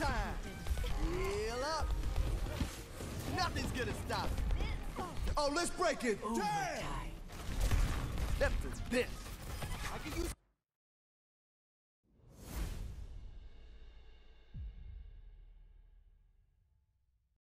time. Heal up. Nothing's gonna stop it. Oh, let's break it. Oh Damn! That's this.